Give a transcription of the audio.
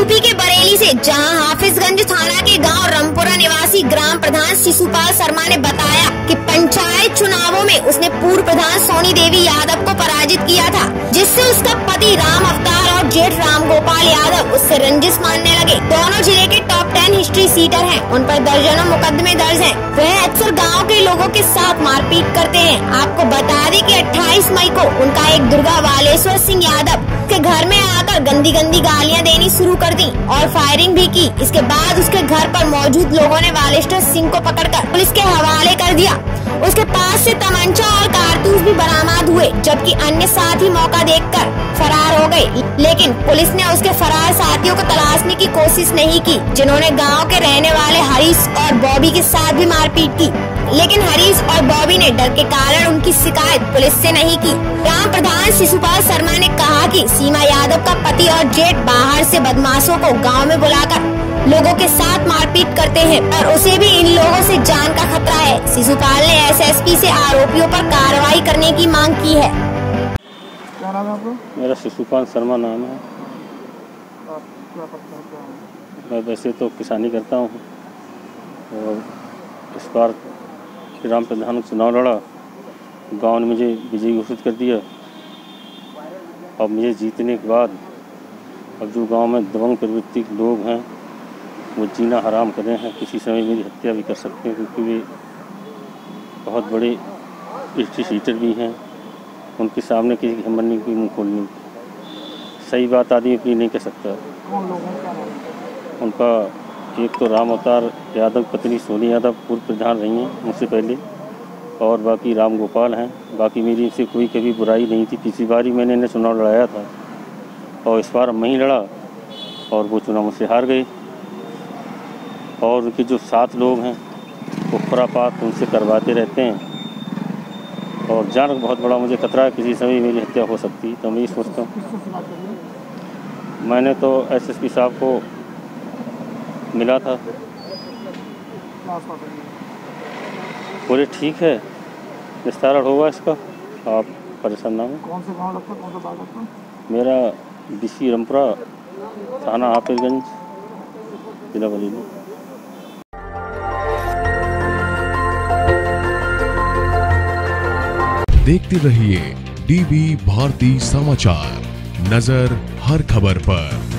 में जहाँ हाफिजगंज थाना के गाँव रामपुरा निवासी ग्राम प्रधान शिशुपाल शर्मा ने बताया कि पंचायत चुनावों में उसने पूर्व प्रधान सोनी देवी यादव को पराजित किया था, जिससे उसका पति राम अवतार और जेठ राम गोपाल यादव उससे रंजिश मानने लगे। दोनों ज़िले के टॉप टेन हिस्ट्री सीटर हैं, उन पर दर्जनों मुकदमे दर्ज हैं। वह अक्सर गाँव के लोगों के साथ मारपीट करते हैं। आपको बता दें कि 28 मई को उनका एक दुर्गा वालेश्वर सिंह यादव के गंदी गंदी गालियाँ देनी शुरू कर दी और फायरिंग भी की। इसके बाद उसके घर पर मौजूद लोगों ने वालेश्वर सिंह को पकड़कर पुलिस के हवाले कर दिया। उसके पास से तमंचा और कारतूस भी बरामद हुए, जबकि अन्य साथी मौका देखकर फरार हो गए। लेकिन पुलिस ने उसके फरार साथियों को तलाशने की कोशिश नहीं की, जिन्होंने गाँव के रहने वाले हरीश और बॉबी के साथ भी मारपीट की। लेकिन हरीश और बॉबी ने डर के कारण उनकी शिकायत पुलिस से नहीं की। ग्राम प्रधान शिशुपाल शर्मा ने कहा कि सीमा यादव का पति और जेठ बाहर से बदमाशों को गाँव में बुलाकर लोगों के साथ मारपीट करते हैं और उसे भी इन लोगों से जान का खतरा है। शिशुपाल ने एसएसपी से आरोपियों पर कार्रवाई करने की मांग की है। क्या नाम है आपका? मेरा शिशुपाल शर्मा नाम है? मैं वैसे तो किसानी करता हूँ। और इस बार ग्राम प्रधान चुनाव लड़ा। गाँव ने मुझे विजयी घोषित कर दिया। और मुझे जीतने के बाद अब जो गाँव में दबंग प्रवृत्ति के लोग हैं, वो जीना हराम कर हैं। किसी समय मेरी हत्या भी कर सकते हैं, क्योंकि वे बहुत बड़े हिस्ट्री सीटर भी हैं। उनके सामने किसी की हिम्मत नहीं कोई मुँह खोलनी सही बात आदमी अपनी नहीं कह सकता? उनका एक तो राम अवतार यादव, पत्नी सोनी यादव पूर्व प्रधान रही हैं मुझसे पहले। और बाकी राम गोपाल हैं। बाकी मेरी इनसे कोई कभी बुराई नहीं थी। पिछली बार ही मैंने इन्हें चुनाव लड़ाया था। और इस बार मैं ही लड़ा और वो चुनाव मुझसे हार गए। और उनके जो सात लोग हैं, वो खुरापात उनसे करवाते रहते हैं। और जान बहुत बड़ा मुझे खतरा है, किसी समय मेरी हत्या हो सकती तो मैं ये सोचता हूँ। मैंने तो एसएसपी साहब को मिला था? बोले ठीक है निस्तारण होगा इसका आप परेशान ना हो। कौन से गाँव लगता कौन सा बाग लगता मेरा बीसी रमपुरा थाना हाफिजगंज जिला बरेली। देखते रहिए डीबी भारती समाचार नज़र हर खबर पर।